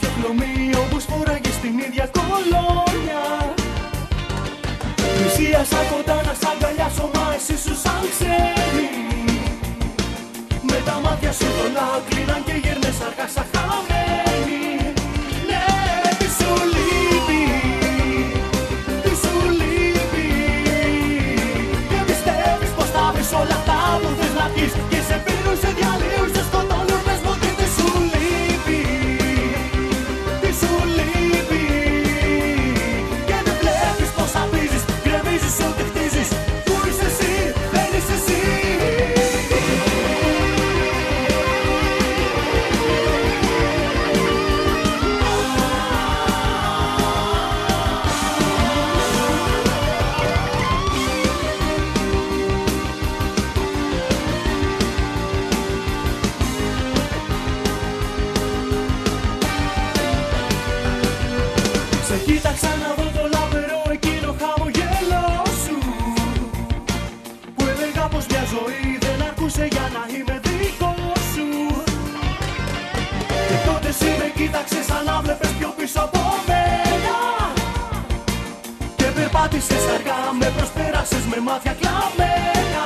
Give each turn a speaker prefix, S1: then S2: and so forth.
S1: κάποιο πλουμί όπως στην ίδια κολόνια. Πλησίασα κοντά να σ' αγκαλιάσω μα εσύ σου σαν ξένη. Με τα μάτια σου τον άκριναν και γέρνες αργά σαν ό,τι χτίζεις Πού είσαι εσύ, δεν είσαι εσύ. Σε κοίταξα να Που έλεγα πως μια ζωή δεν αρκούσε για να είμαι δικός σου. Και τότε εσύ με κοίταξες σαν να βλέπες πιο πίσω από μένα. Και περπάτησες αργά, με προσπέρασες με μάτια κλαμμένα